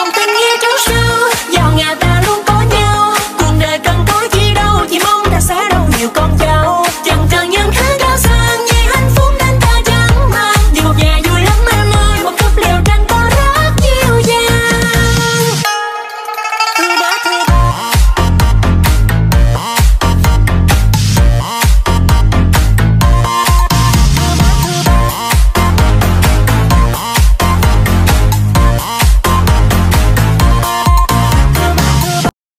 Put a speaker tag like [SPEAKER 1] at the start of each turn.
[SPEAKER 1] um